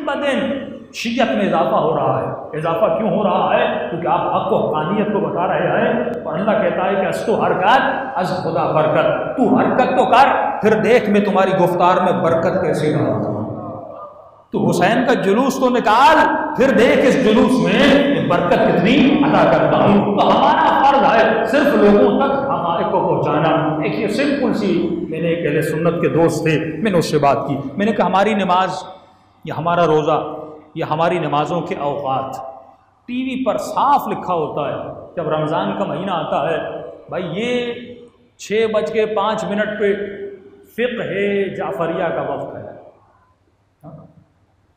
दिन ब दिन शीयत में इजाफा हो रहा है। इजाफा क्यों हो रहा है? क्योंकि आप हक को, हकानियत को बता रहे हैं और अल्लाह कहता है कि अस्तु हरकत, अज खुदा बरकत। तू हरकत तो कर, फिर देख मैं तुम्हारी गुफ्तार में बरकत कैसे डालता हूँ। तो हुसैन का जुलूस तो निकाल, फिर देख इस जुलूस में बरकत कितनी अदा करता हूँ। तो हमारा फ़र्ज़ है सिर्फ़ लोगों तक हमारे को पहुंचाना। एक ये सिंपल सी, मैंने एक अहले सुन्नत के दोस्त थे, मैंने उससे बात की। मैंने कहा, हमारी नमाज़ या हमारा रोज़ा, या हमारी नमाज़ों के अवकात टीवी पर साफ़ लिखा होता है, जब रमज़ान का महीना आता है, भाई ये छः बज के पाँच मिनट पे फ़िक है, जाफरिया का वक्त है। हाँ?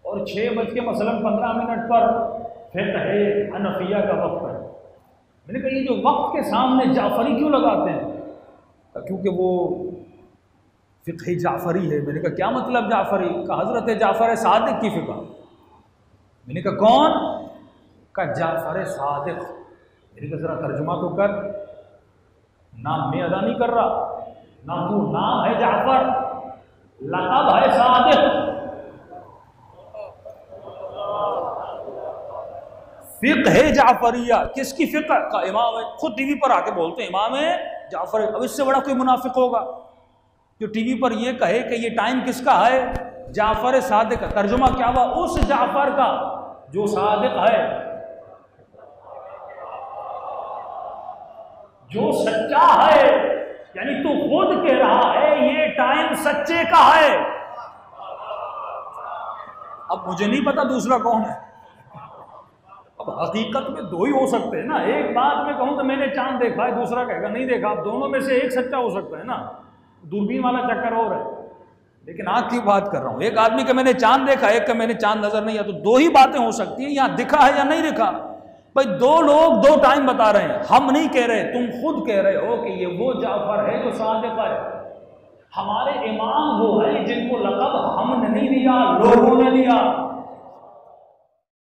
और छः बज के मसलन पंद्रह मिनट पर फ़िक है अनफिया का वक्त है। मैंने कहा, ये जो वक्त के सामने जाफरी क्यों लगाते हैं? क्योंकि वो फ़िक जाफरी है। मैंने कहा, क्या मतलब जाफरी? का हज़रत जाफ़र सादिक की फ़िका मैंने कहा, कौन? का जाफ़र सादिक। मैंने कहा, ज़रा तर्जुमा तो कर। नाम मैं अदा नहीं कर रहा। ना तू नाम है जाफ़र। लकब है सादिक। फिक है जाफरिया। किसकी फ़िक्र का इमाम है। खुद टीवी पर आके बोलते हैं, इमाम है जाफ़र अब इससे बड़ा कोई मुनाफिक होगा। जो टीवी पर ये कहे कि ये टाइम किसका है? जाफ़र सादिक का। तर्जुमा क्या हुआ? उस जाफ़र का, जो सादिक है। जो सच्चा है, यानी तू खुद कह रहा है, ये टाइम सच्चे का है। अब मुझे नहीं पता दूसरा कौन है। अब हकीकत में दो ही हो सकते हैं ना। एक बात में कहूँ तो मैंने चाँद देखा है, दूसरा कहेगा, नहीं देखा। अब दोनों में से एक सच्चा हो सकता है ना। दूरबीन वाला चक्कर और है। लेकिन आग की बात कर रहा हूँ। एक आदमी का मैंने चाँद देखा, एक का मैंने चाँद नज़र नहीं आया तो दो ही बातें हो सकती हैं यहाँ दिखा है या नहीं दिखा। भाई, दो लोग दो टाइम बता रहे हैं। हम नहीं कह रहे, तुम खुद कह रहे हो कि ये वो जाफ़र है जो सादिक है। हमारे इमाम वो है जिनको लकब हमने नहीं दिया, लोगों ने दिया।